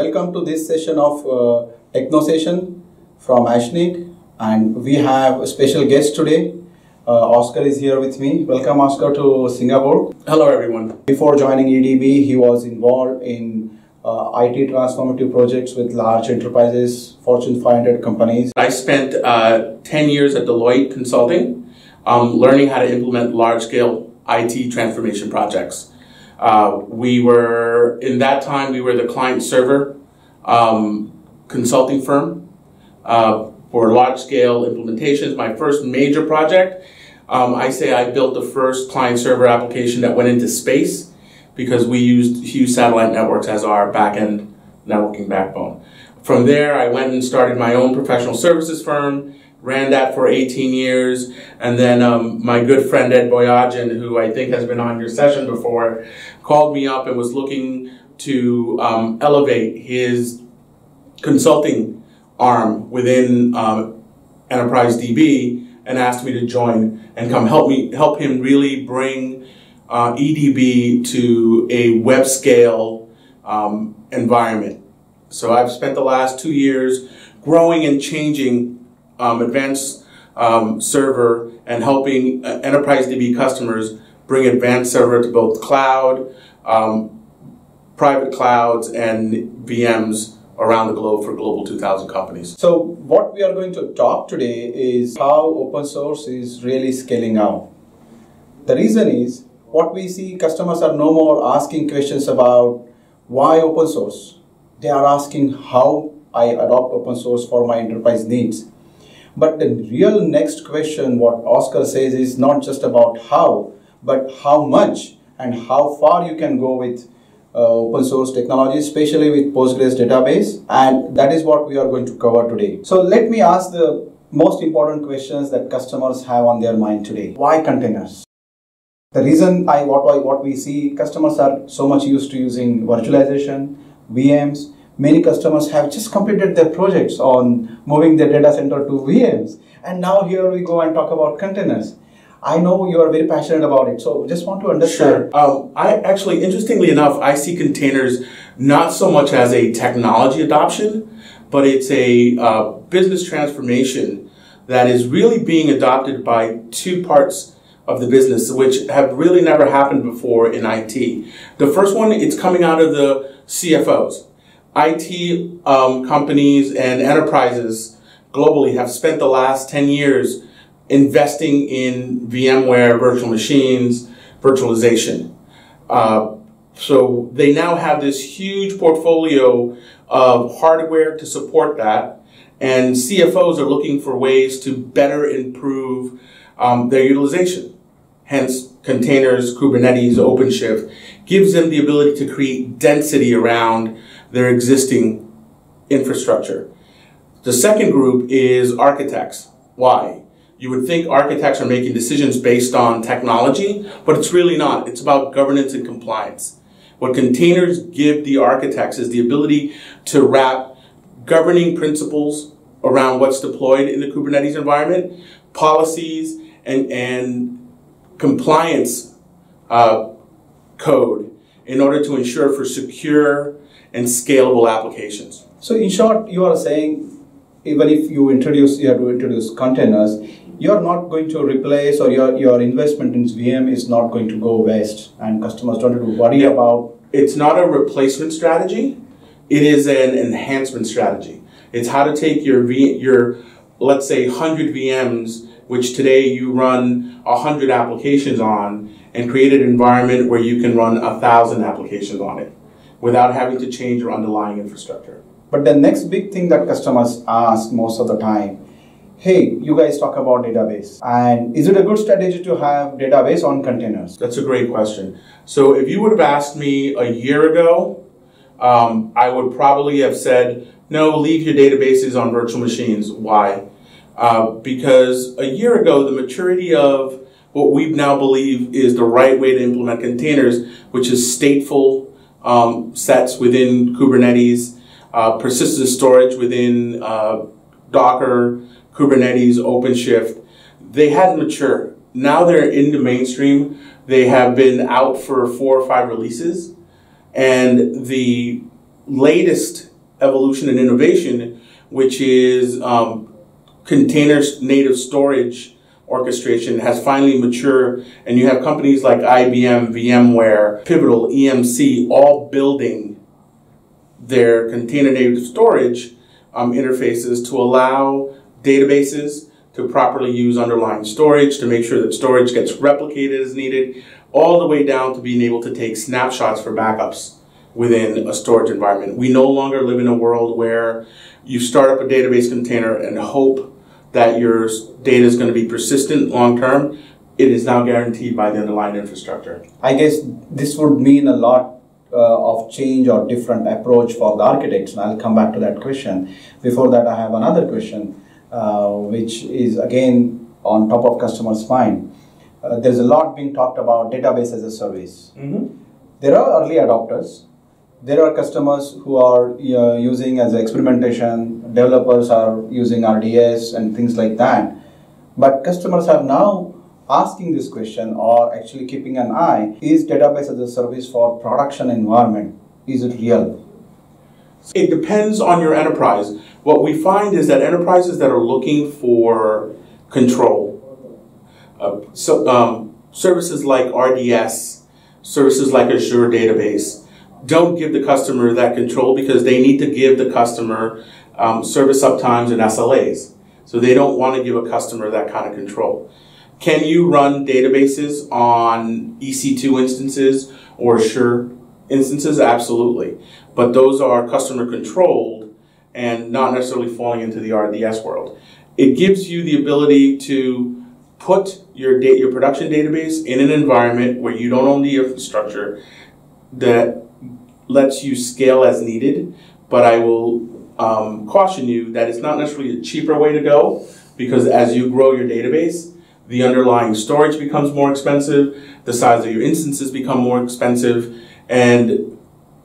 welcome to this session of uh, Techno Session from Ashnik, and we have a special guest today. Uh, Oscar is here with me. Welcome, Oscar, to Singapore. Hello, everyone. Before joining EDB, he was involved in uh, IT transformative projects with large enterprises, Fortune 500 companies. I spent uh, 10 years at Deloitte Consulting, um, learning how to implement large scale IT transformation projects. Uh, we were, in that time, we were the client server um, consulting firm uh, for large scale implementations. My first major project, um, I say I built the first client server application that went into space because we used Hughes Satellite Networks as our back end networking backbone. From there, I went and started my own professional services firm ran that for 18 years. And then um, my good friend Ed Boyajian, who I think has been on your session before, called me up and was looking to um, elevate his consulting arm within um, Enterprise DB and asked me to join and come help me help him really bring uh, EDB to a web scale um, environment. So I've spent the last two years growing and changing um, advanced um, server and helping uh, enterprise DB customers bring advanced server to both cloud, um, private clouds, and VMs around the globe for global 2000 companies. So what we are going to talk today is how open source is really scaling out. The reason is what we see customers are no more asking questions about why open source. They are asking how I adopt open source for my enterprise needs. But the real next question, what Oscar says, is not just about how, but how much and how far you can go with uh, open source technology, especially with Postgres database. And that is what we are going to cover today. So let me ask the most important questions that customers have on their mind today. Why containers? The reason I what, what we see customers are so much used to using virtualization, VMs, many customers have just completed their projects on moving their data center to VMs. And now here we go and talk about containers. I know you are very passionate about it, so just want to understand. Sure. Um, I actually, interestingly enough, I see containers not so much as a technology adoption, but it's a uh, business transformation that is really being adopted by two parts of the business, which have really never happened before in IT. The first one, it's coming out of the CFOs. IT um, companies and enterprises globally have spent the last 10 years investing in VMware virtual machines, virtualization. Uh, so they now have this huge portfolio of hardware to support that, and CFOs are looking for ways to better improve um, their utilization. Hence, containers, Kubernetes, OpenShift gives them the ability to create density around their existing infrastructure. The second group is architects. Why? You would think architects are making decisions based on technology, but it's really not. It's about governance and compliance. What containers give the architects is the ability to wrap governing principles around what's deployed in the Kubernetes environment, policies, and, and compliance uh, code in order to ensure for secure and scalable applications. So in short, you are saying even if you introduce, you have to introduce containers, you're not going to replace or your, your investment in VM is not going to go waste and customers don't have to worry yeah. about. It's not a replacement strategy. It is an enhancement strategy. It's how to take your v, your, let's say 100 VMs, which today you run 100 applications on and create an environment where you can run a thousand applications on it without having to change your underlying infrastructure. But the next big thing that customers ask most of the time, hey, you guys talk about database. And is it a good strategy to have database on containers? That's a great question. So if you would have asked me a year ago, um, I would probably have said, no, leave your databases on virtual machines. Why? Uh, because a year ago, the maturity of what we now believe is the right way to implement containers, which is stateful um, sets within Kubernetes, uh, persistent storage within uh, Docker, Kubernetes, OpenShift. They hadn't matured. Now they're in the mainstream. They have been out for four or five releases. And the latest evolution and innovation, which is um, container native storage orchestration has finally matured, and you have companies like IBM, VMware, Pivotal, EMC, all building their container native storage um, interfaces to allow databases to properly use underlying storage, to make sure that storage gets replicated as needed, all the way down to being able to take snapshots for backups within a storage environment. We no longer live in a world where you start up a database container and hope that your data is going to be persistent long term, it is now guaranteed by the underlying infrastructure. I guess this would mean a lot uh, of change or different approach for the architects, and I'll come back to that question. Before that, I have another question, uh, which is again on top of customers' mind. Uh, there's a lot being talked about database as a service. Mm-hmm. There are early adopters. There are customers who are uh, using as experimentation. Developers are using RDS and things like that. But customers are now asking this question or actually keeping an eye is database as a service for production environment is it real it depends on your enterprise what we find is that enterprises that are looking for control uh, so um, services like rds services like azure database don't give the customer that control because they need to give the customer um, service uptimes and slas so they don't want to give a customer that kind of control can you run databases on EC2 instances or Azure instances? Absolutely. But those are customer controlled and not necessarily falling into the RDS world. It gives you the ability to put your, your production database in an environment where you don't own the infrastructure that lets you scale as needed. But I will um, caution you that it's not necessarily a cheaper way to go because as you grow your database, the underlying storage becomes more expensive, the size of your instances become more expensive, and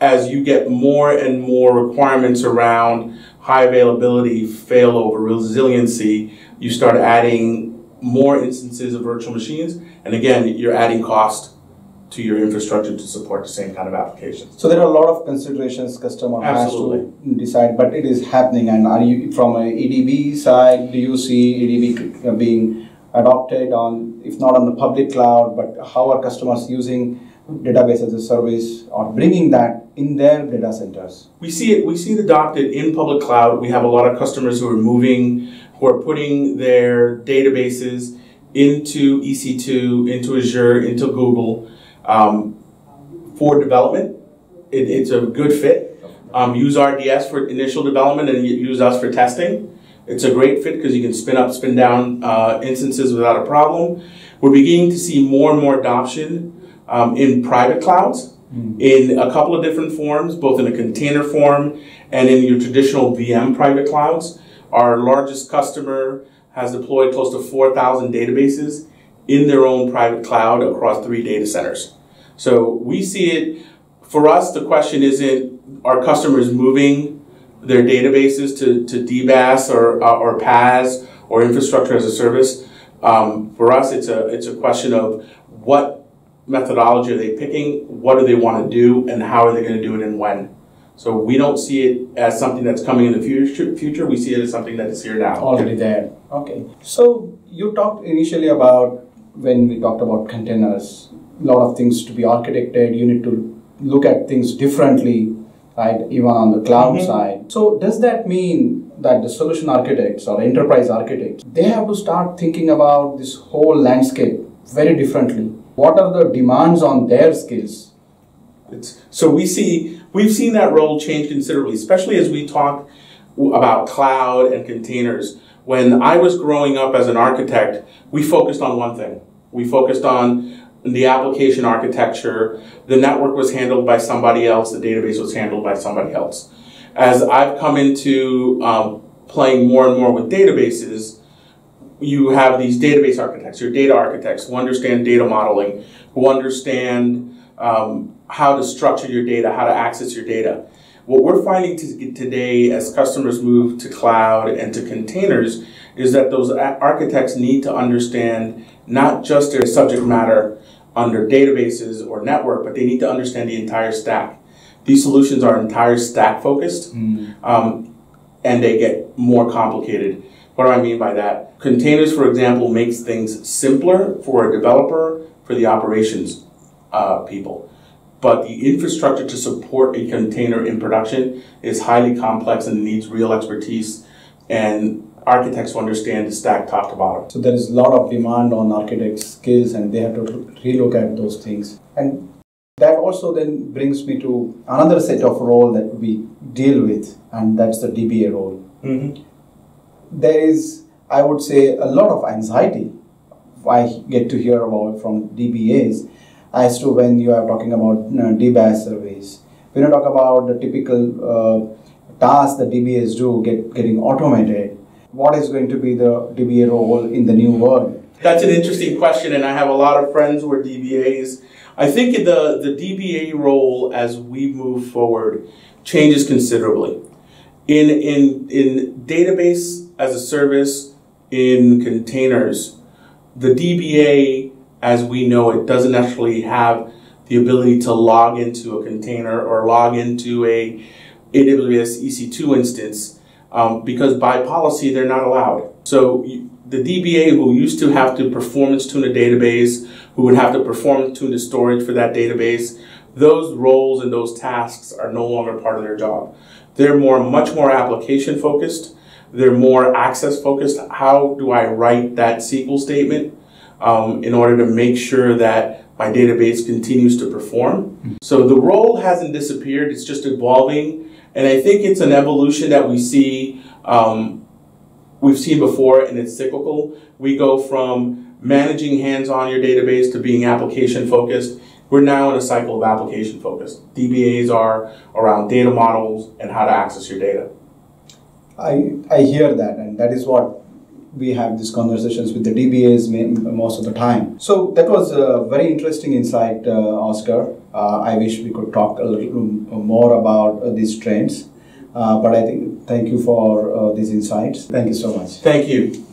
as you get more and more requirements around high availability, failover, resiliency, you start adding more instances of virtual machines, and again, you're adding cost to your infrastructure to support the same kind of applications. So there are a lot of considerations customer Absolutely. has to decide, but it is happening. And are you from a EDB side? Do you see EDB being adopted on, if not on the public cloud, but how are customers using database as a service or bringing that in their data centers? We see it. We see it adopted in public cloud. We have a lot of customers who are moving, who are putting their databases into EC2, into Azure, into Google um, for development. It, it's a good fit. Um, use RDS for initial development and use us for testing. It's a great fit because you can spin up, spin down uh, instances without a problem. We're beginning to see more and more adoption um, in private clouds mm. in a couple of different forms, both in a container form and in your traditional VM private clouds. Our largest customer has deployed close to 4,000 databases in their own private cloud across three data centers. So we see it, for us, the question isn't are customers moving their databases to, to DBaaS or, uh, or PaaS or infrastructure as a service. Um, for us, it's a, it's a question of what methodology are they picking, what do they want to do, and how are they going to do it and when. So we don't see it as something that's coming in the future. Future, we see it as something that is here now. Already there. Okay. So you talked initially about when we talked about containers, lot of things to be architected. You need to look at things differently right? Even on the cloud mm-hmm. side. So does that mean that the solution architects or enterprise architects they have to start thinking about this whole landscape very differently? What are the demands on their skills? It's, so we see we've seen that role change considerably, especially as we talk about cloud and containers. When I was growing up as an architect, we focused on one thing. We focused on the application architecture, the network was handled by somebody else, the database was handled by somebody else. As I've come into um, playing more and more with databases, you have these database architects, your data architects who understand data modeling, who understand um, how to structure your data, how to access your data. What we're finding today as customers move to cloud and to containers is that those architects need to understand not just their subject matter under databases or network, but they need to understand the entire stack. These solutions are entire stack focused, um, and they get more complicated. What do I mean by that? Containers, for example, makes things simpler for a developer, for the operations uh, people. But the infrastructure to support a container in production is highly complex and needs real expertise and architects who understand the stack top to bottom. So there is a lot of demand on architects' skills, and they have to relook at those things. And that also then brings me to another set of role that we deal with, and that's the DBA role. Mm-hmm. There is, I would say, a lot of anxiety I get to hear about from DBAs as to when you are talking about uh, DBaaS surveys. When you talk about the typical uh, tasks that DBAs do get getting automated, what is going to be the DBA role in the new world? That's an interesting question, and I have a lot of friends who are DBAs. I think the, the DBA role as we move forward changes considerably. In, in, in database as a service, in containers, the DBA, as we know it, doesn't actually have the ability to log into a container or log into a AWS EC2 instance um, because by policy they're not allowed. So the DBA who used to have to performance tune a database, who would have to performance tune the storage for that database, those roles and those tasks are no longer part of their job. They're more, much more application focused. They're more access focused. How do I write that SQL statement um, in order to make sure that my database continues to perform? So the role hasn't disappeared. It's just evolving, and I think it's an evolution that we see. Um, we've seen before, and it's cyclical. We go from managing hands-on your database to being application focused. We're now in a cycle of application focused. DBAs are around data models and how to access your data. I, I hear that, and that is what we have these conversations with the DBAs most of the time. So that was a very interesting insight, uh, Oscar. Uh, I wish we could talk a little more about uh, these trends. Uh, but I think thank you for uh, these insights. Thank you so much. Thank you.